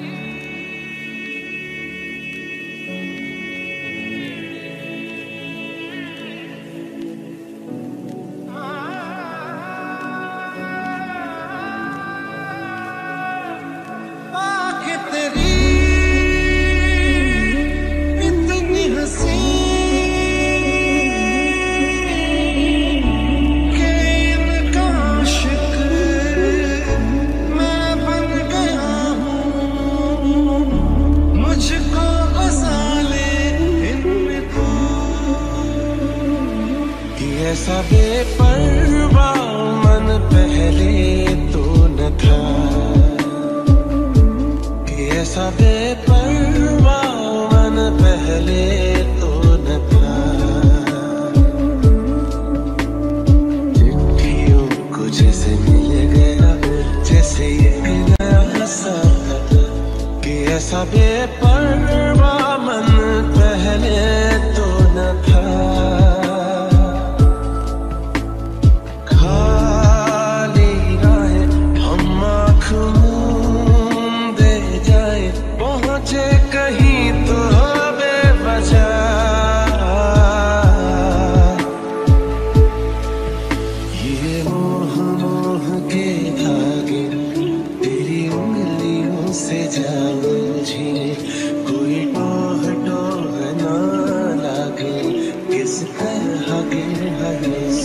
ऐसा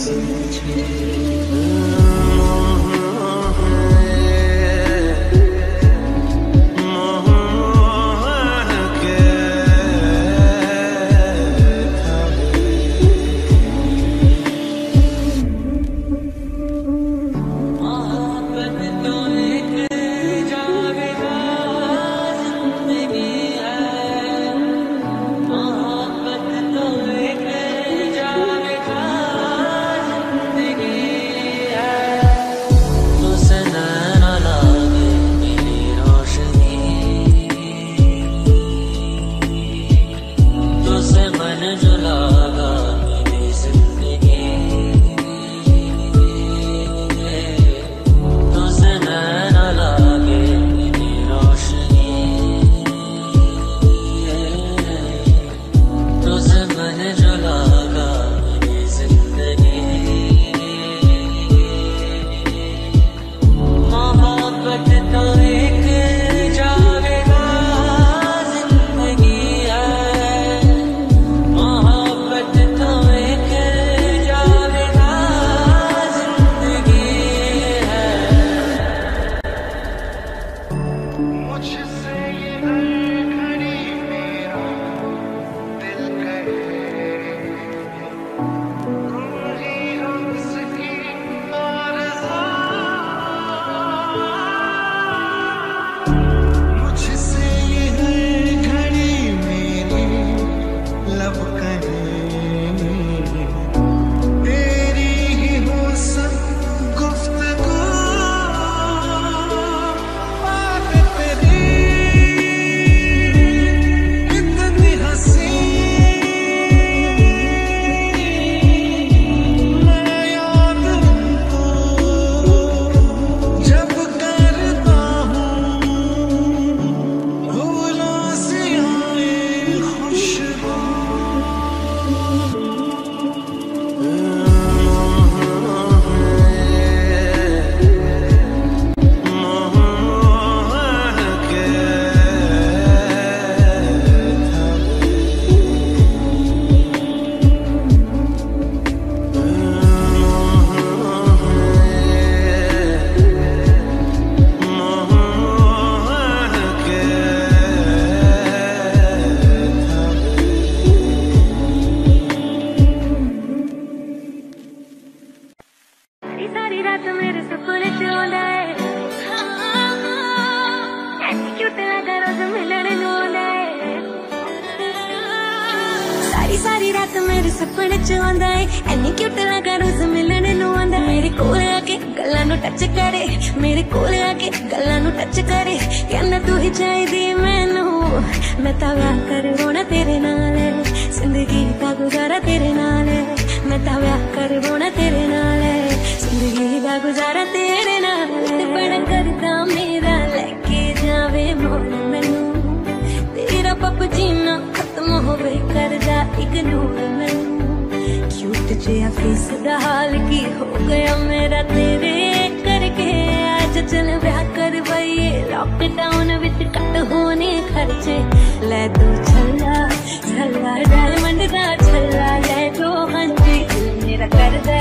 गुजारा तेरे बुरा हाल की हो गया मेरा तेरे करके। आज चल ब्याह कर भाई लॉकडाउन विच कट होने खर्चे। ले तू छल्ला छल्ला डायमंड दा छल्ला ले दो हंजी मेरा कर दे,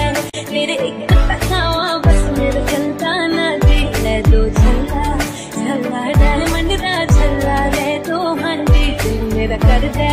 मेरे एक तसावा बस मेरे चलता ना जी। ले दो छल्ला छल्ला डायमंड दा छल्ला ले दो हंजी मेरा कर दे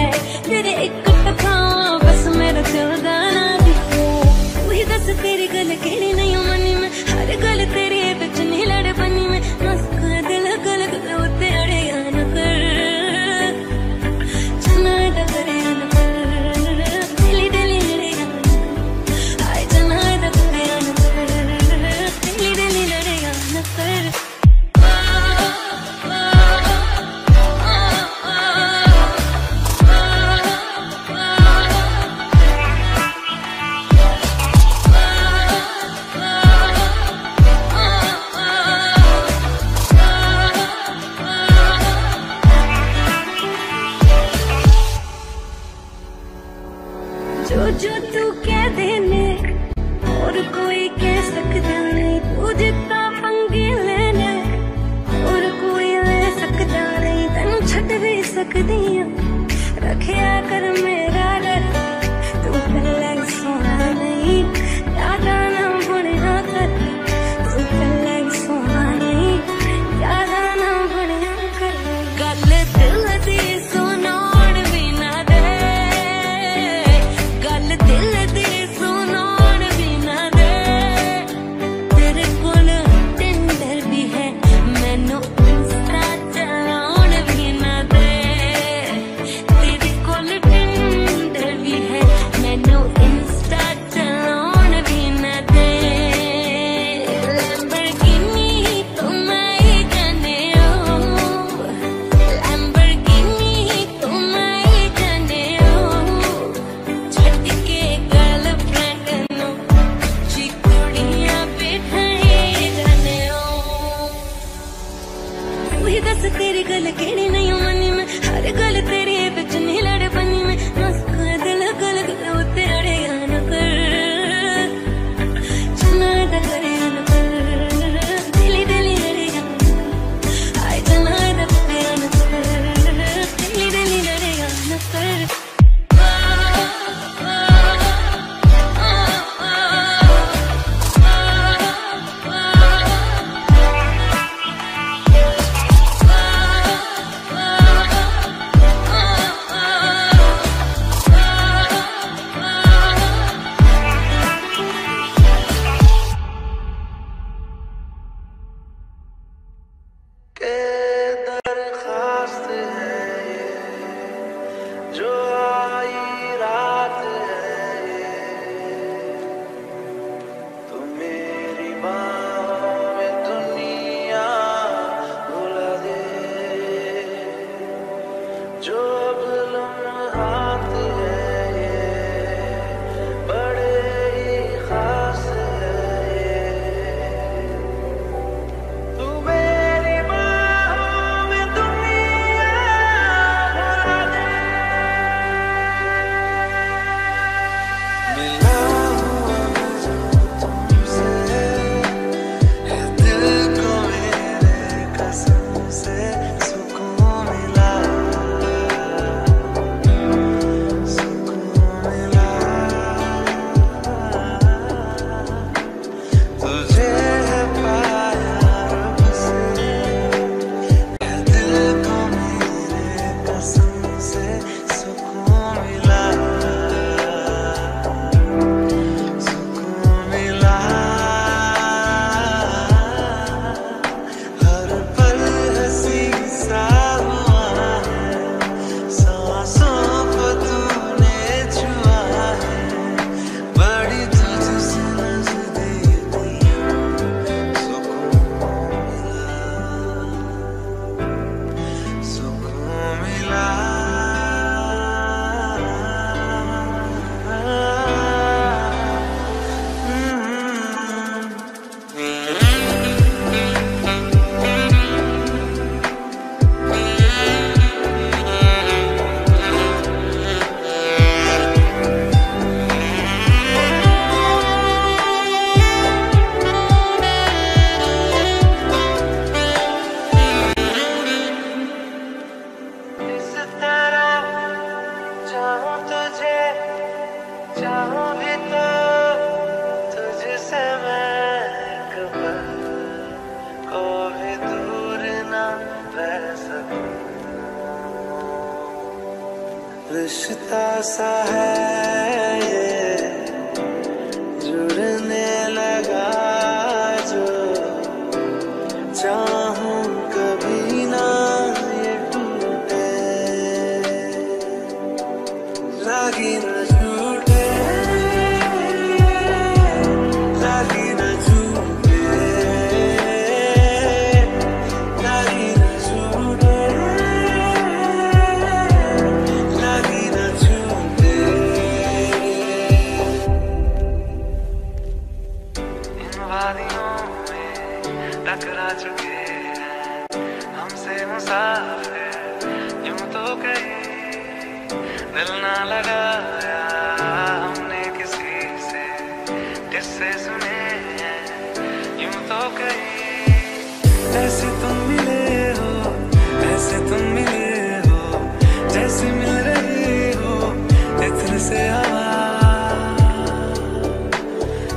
से हवा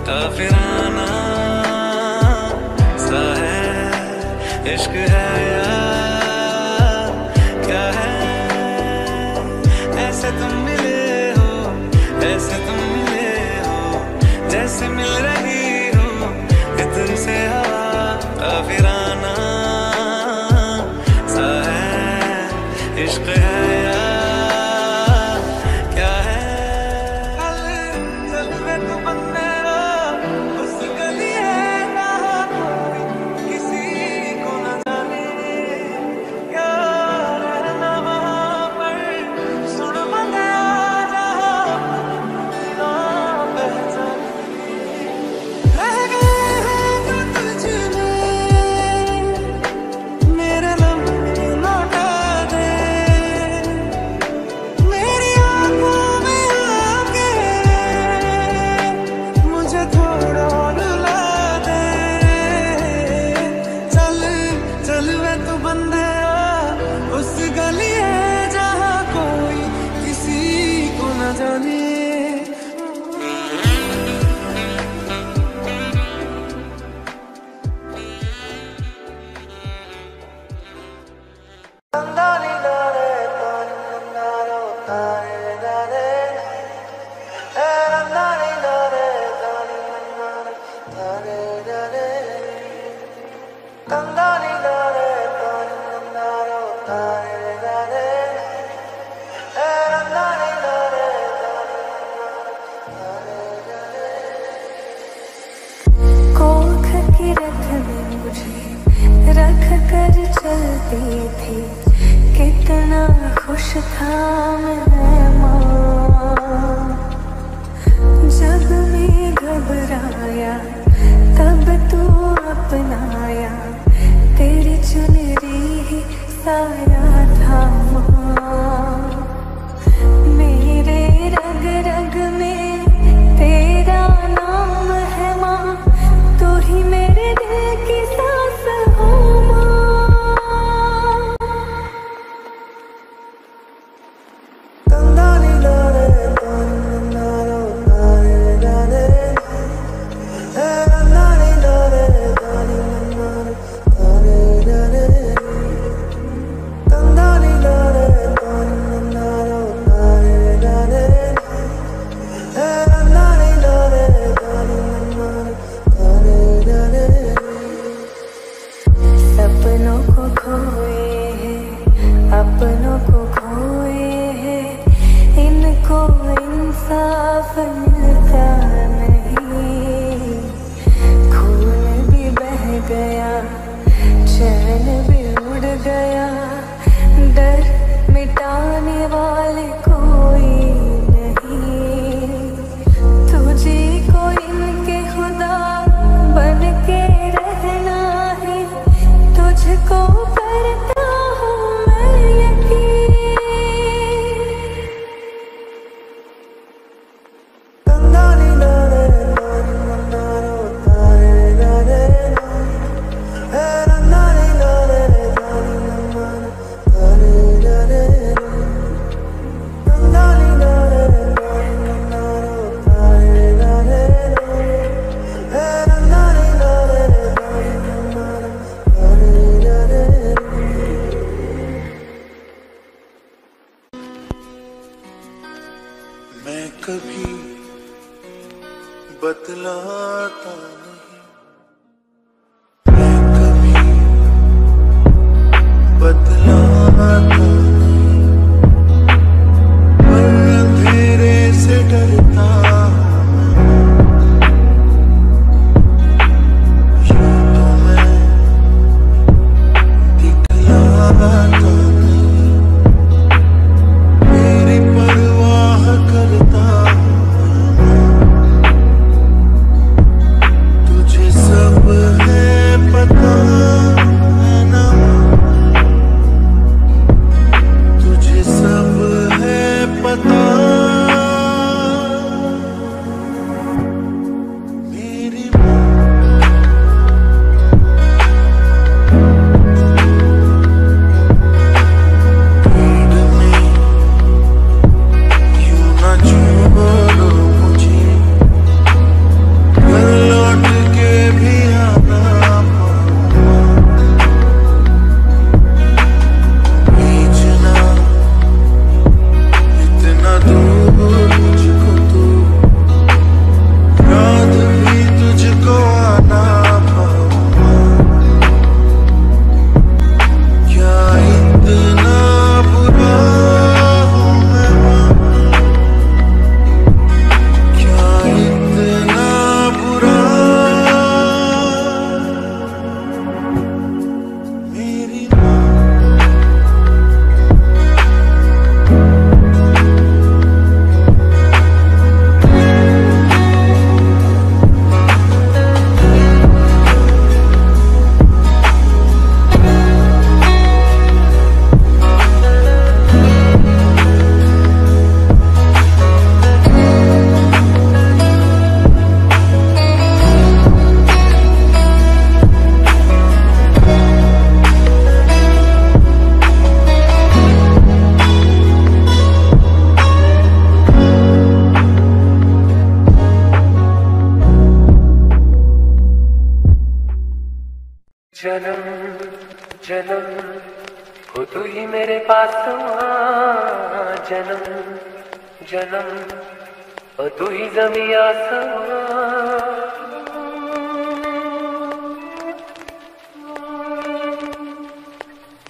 काफिराना सा है इश्क है।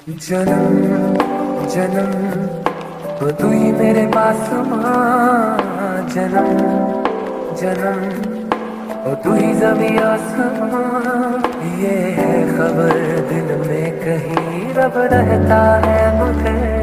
जन्म जन्म तो तू ही मेरे पास जन्म जन्म तो तू ही जमी आसमां। ये है खबर दिल में कहीं रब रहता है मुझे।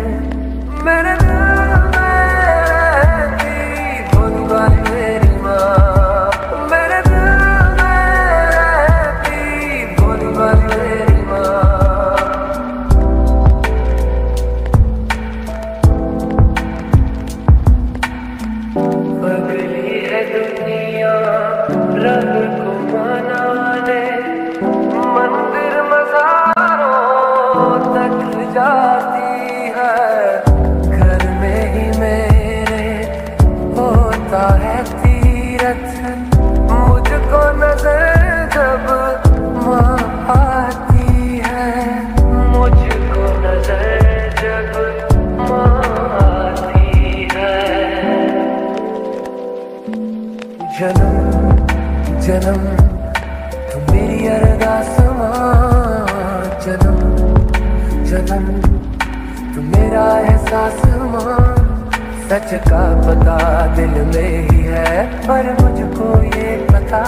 सच का पता दिल में ही है पर मुझको ये पता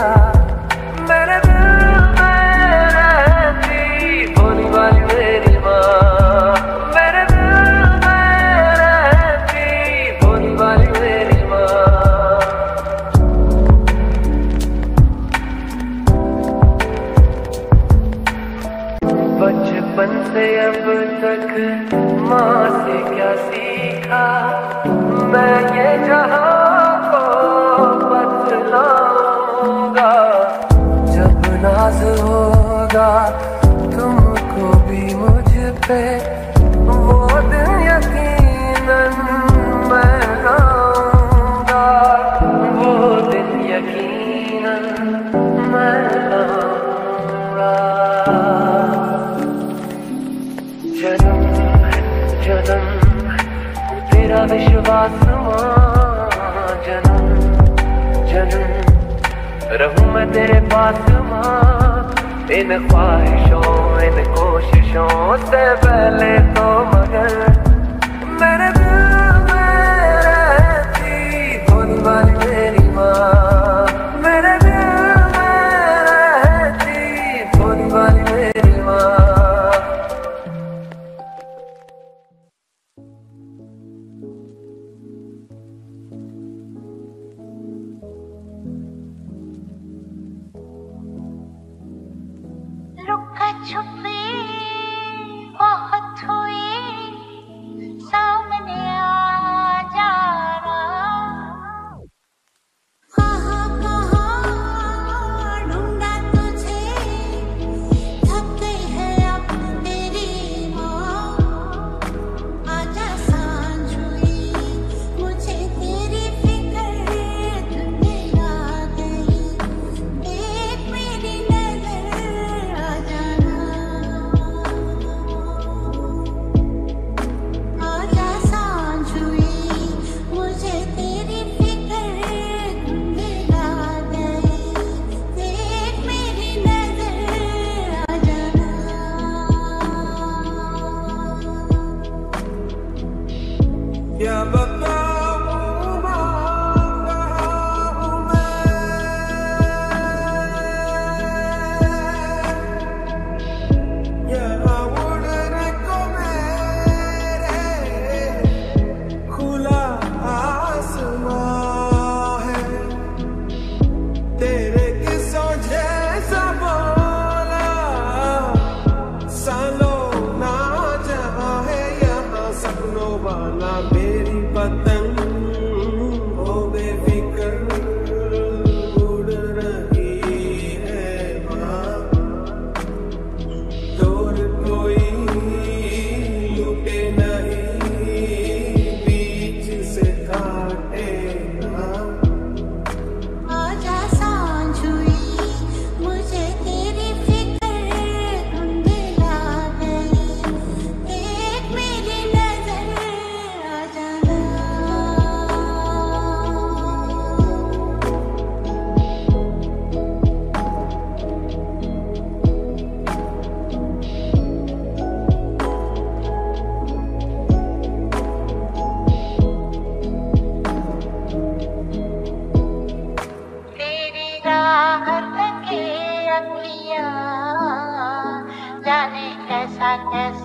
इन ख्वाहिशों इन कोशिशों से पहले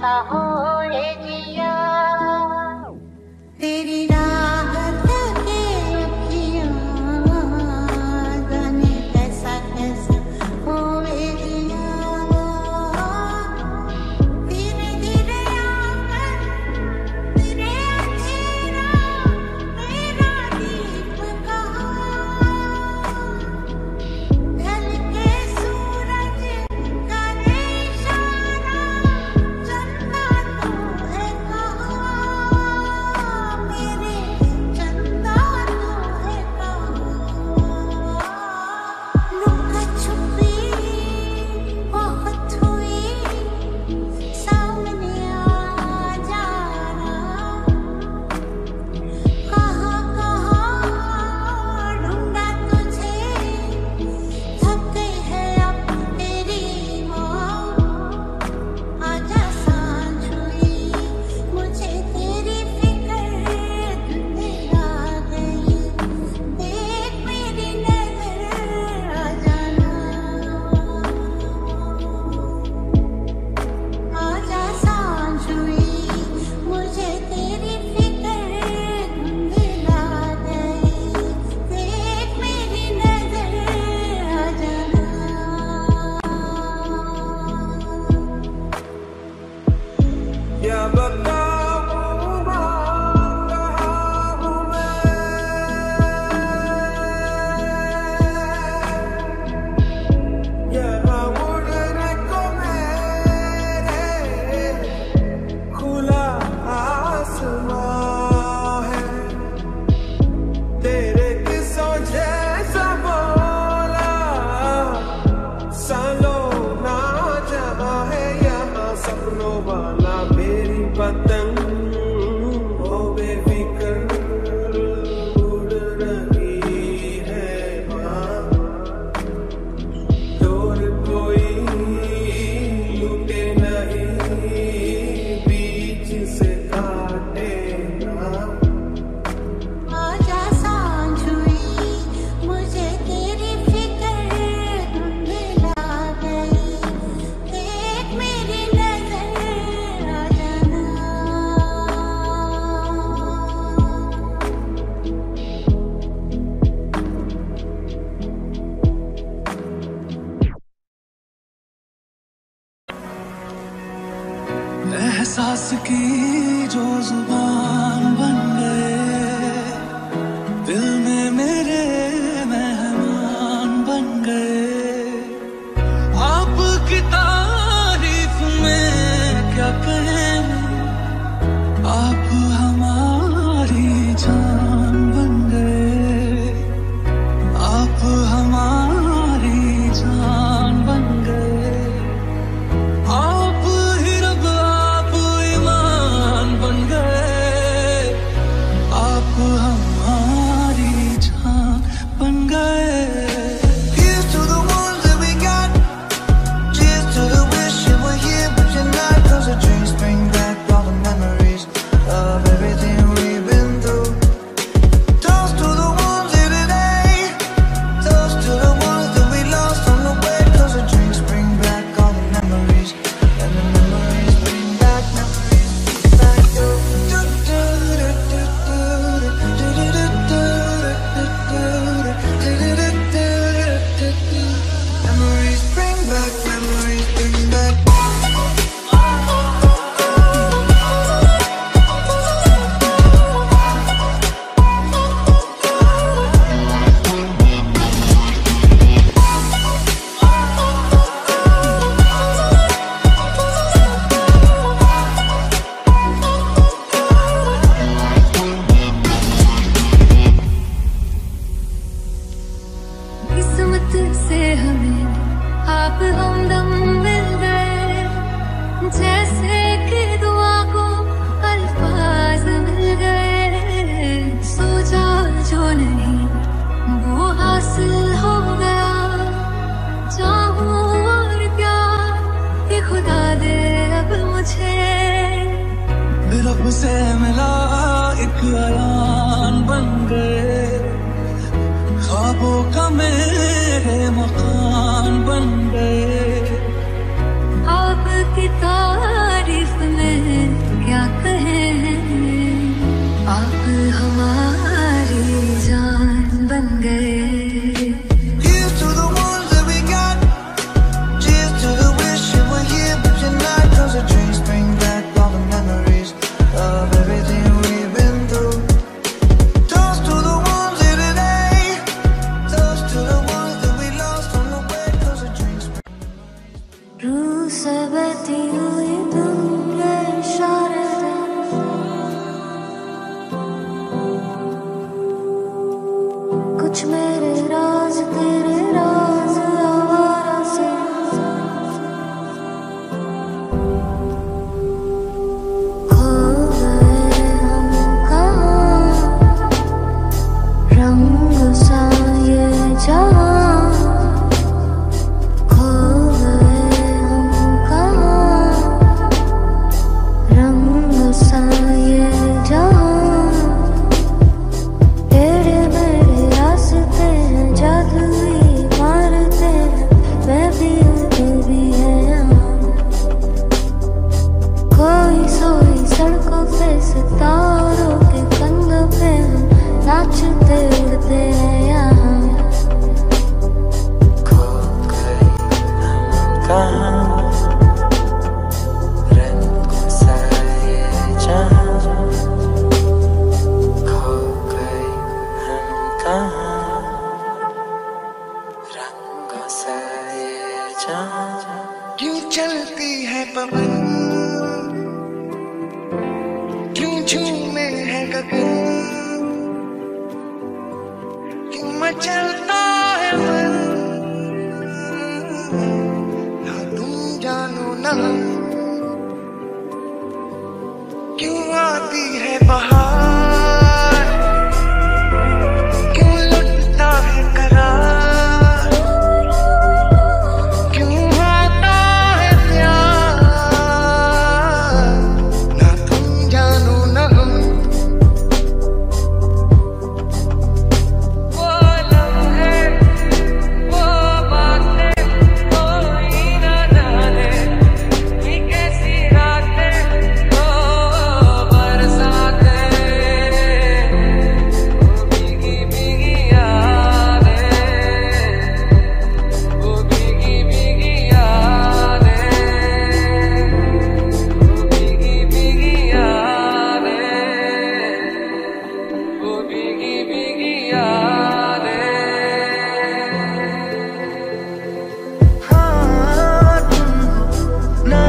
सा हो 啊。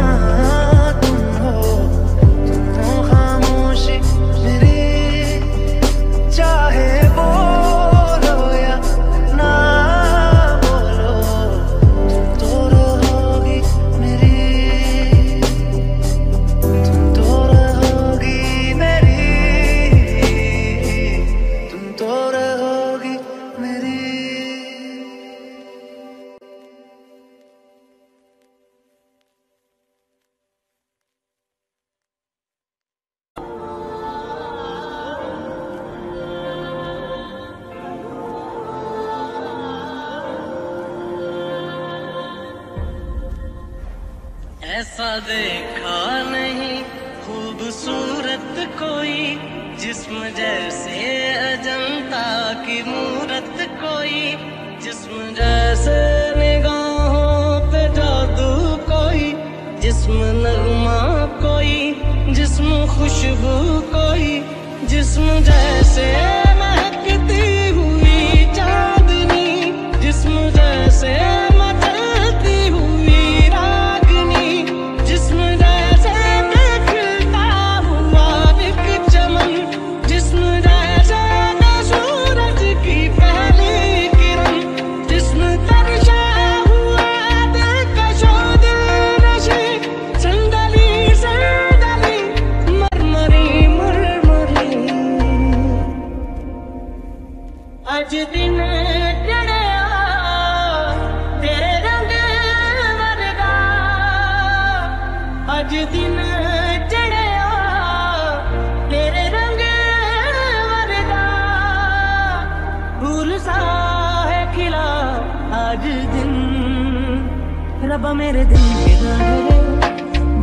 time. मेरे दिल के गाने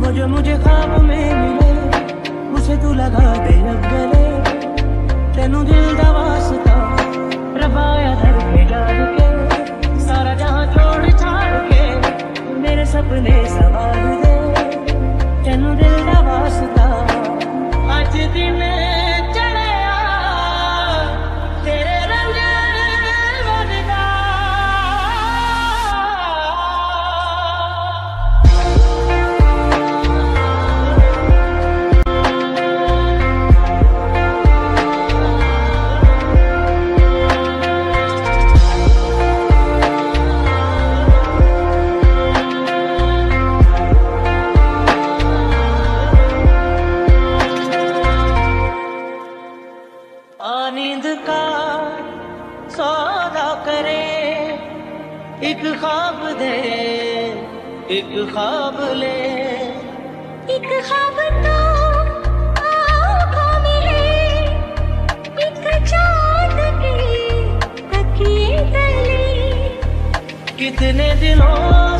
वो जो मुझे खाब में मिले, उसे तू लगा दे लब गले। तेनू दिल दा वास्ता रवाया दर पे डाल के, सारा जहाँ छोड़ छाड़ के मेरे सपने सवार दे। तेनू दिल दा वास्ता आज दिन मैं एक ख्वाब दे एक ख्वाब ले। एक ख्वाब तो कितने दिनों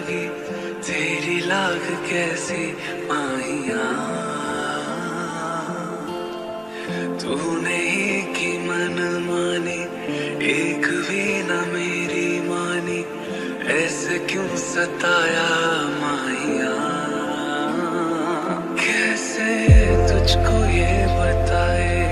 लागी, तेरी लाग कैसी माहिया तूने की मन मानी, एक भी न मेरी मानी, ऐसे क्यों सताया माहिया कैसे तुझको ये बताए?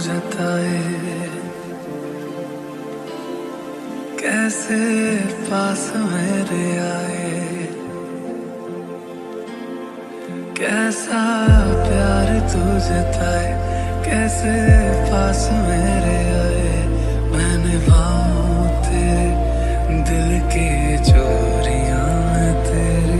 जताए कैसे पास मेरे आए? कैसा प्यार तू जताए कैसे पास मेरे आए? मैंने भाव तेरे दिल के चोरियाँ तेरी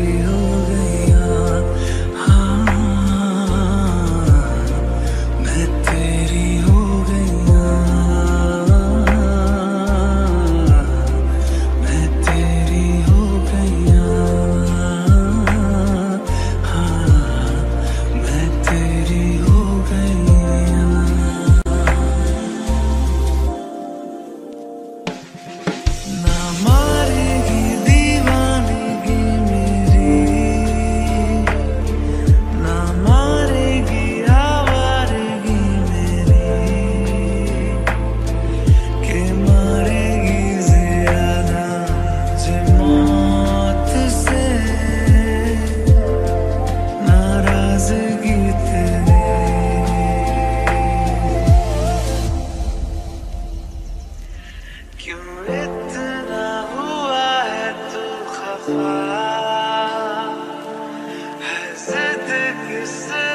Hazreti Hüseyin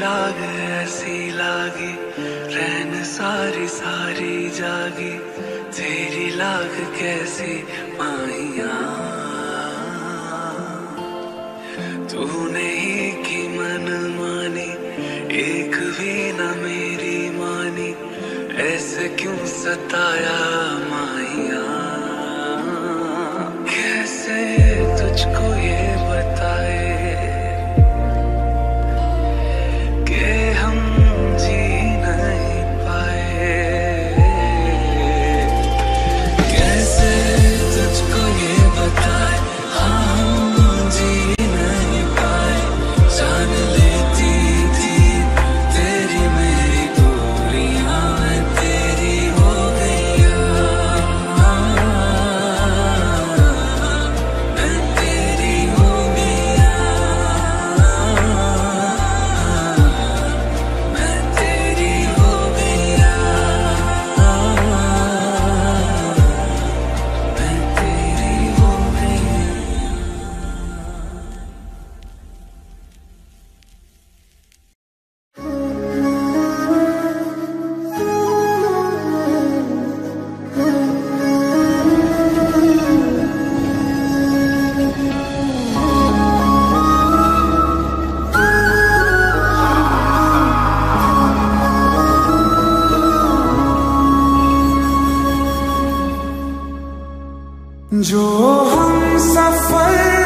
लाग, ऐसी लागी, रहन सारी सारी जागी, तेरी लाग कैसी माइया? तूने ही की मन मानी, एक भी न मेरी मानी, ऐसे क्यों सताया माइया? कैसे तुझको ये बताए? हम सफर